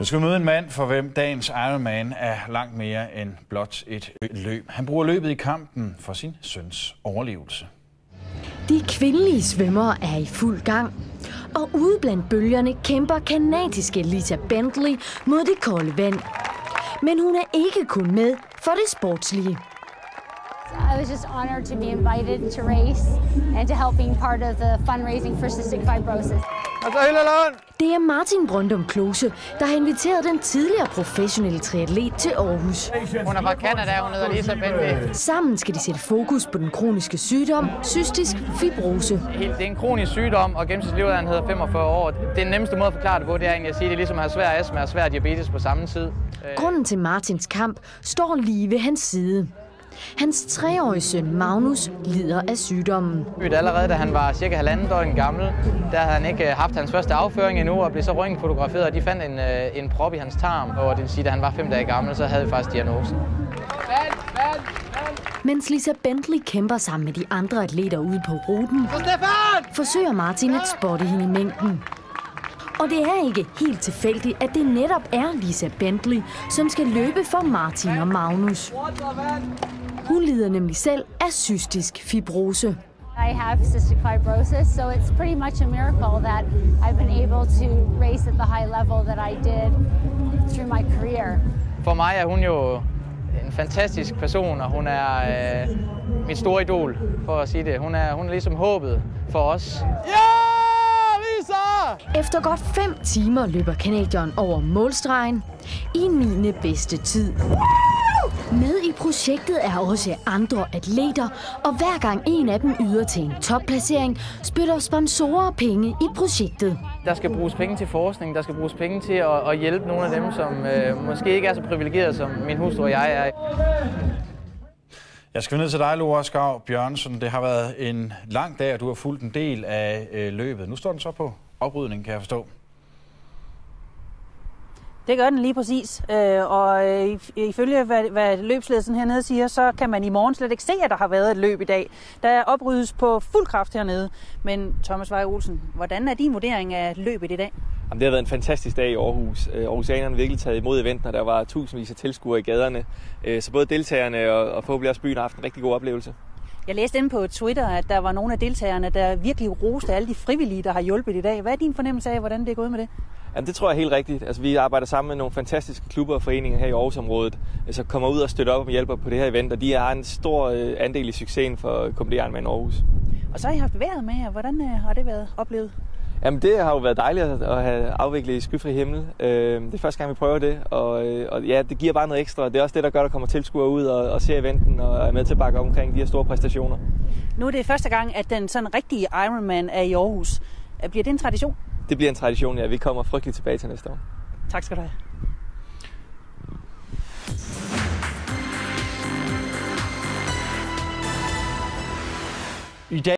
Nu skal vi møde en mand, for hvem dagens Ironman er langt mere end blot et løb. Han bruger løbet i kampen for sin søns overlevelse. De kvindelige svømmere er i fuld gang. Og ude blandt bølgerne kæmper kanadiske Lisa Bentley mod det kolde vand. Men hun er ikke kun med for det sportslige. I was just honored to be invited to race and to help being part of the fundraising for cystic fibrosis. Det er Martin Brøndum Klose, der har inviteret den tidligere professionelle triatlet til Aarhus. Hun er fra Canada, hun hedder Lisa Bentley. Sammen skal de sætte fokus på den kroniske sygdom, cystisk fibrose. Det er en kronisk sygdom, og gennemsnitslevealderen hedder 45 år. Det nemmeste måde at forklare det på, det er egentlig at sige, at det er ligesom at have svær astma og svær diabetes på samme tid. Grunden til Martins kamp står lige ved hans side. Hans treårige søn Magnus lider af sygdommen. Allerede da han var cirka halvanden døgn gammel, der havde han ikke haft hans første afføring endnu, og blev så røntgenfotograferet, og de fandt en, en prop i hans tarm. Og det vil sige, at da han var fem dage gammel, så havde vi faktisk diagnosen. Mens Lisa Bentley kæmper sammen med de andre atleter ude på ruten, forsøger Martin at spotte hende i mængden. Og det er ikke helt tilfældigt, at det netop er Lisa Bentley, som skal løbe for Martin og Magnus. Hun lider nemlig selv af cystisk fibrose. I have cystic fibrosis, so it's pretty much a miracle that I've been able to race at the high level that I did through my career. For mig er hun jo en fantastisk person, og hun er øh, mit store idol, for at sige det. Hun er, hun er ligesom håbet for os. Efter godt 5 timer løber kanadieren over målstregen i 9. bedste tid. Med i projektet er også andre atleter, og hver gang en af dem yder til en topplacering, spytter sponsorer penge i projektet. Der skal bruges penge til forskning, der skal bruges penge til at, at hjælpe nogle af dem, som øh, måske ikke er så privilegerede, som min hustru og jeg er. Jeg skal ned til dig, Laura Skav Bjørnsen. Det har været en lang dag, og du har fulgt en del af øh, løbet. Nu står den så på oprydning, kan jeg forstå. Det gør den lige præcis. Øh, og øh, ifølge hvad, hvad løbsledelsen hernede siger, så kan man i morgen slet ikke se, at der har været et løb i dag. Der opryddes på fuld kraft hernede. Men Thomas Vej Olsen, hvordan er din vurdering af løbet i dag? Jamen, det har været en fantastisk dag i Aarhus. Øh, Aarhusianerne har virkelig taget imod eventen, og der var tusindvis af tilskuere i gaderne. Så både deltagerne og, og forhåbentlig også byen har haft en rigtig god oplevelse. Jeg læste inde på Twitter, at der var nogle af deltagerne, der virkelig roste alle de frivillige, der har hjulpet i dag. Hvad er din fornemmelse af, hvordan det er gået med det? Jamen, det tror jeg er helt rigtigt. Altså, vi arbejder sammen med nogle fantastiske klubber og foreninger her i Aarhusområdet, som kommer ud og støtter op og hjælper på det her event, og de har en stor øh, andel i succesen for Kommende med Aarhus. Og så har I haft vejret med jer. Hvordan øh, har det været oplevet? Jamen det har jo været dejligt at have afviklet i skyfri himmel. Det er første gang, vi prøver det, og, og ja, det giver bare noget ekstra. Det er også det, der gør, at der kommer tilskuere ud og, og ser eventen og er med til at bakke op omkring de her store præstationer. Nu er det første gang, at den sådan rigtige Ironman er i Aarhus. Bliver det en tradition? Det bliver en tradition, ja. Vi kommer frygteligt tilbage til næste år. Tak skal du have. I dag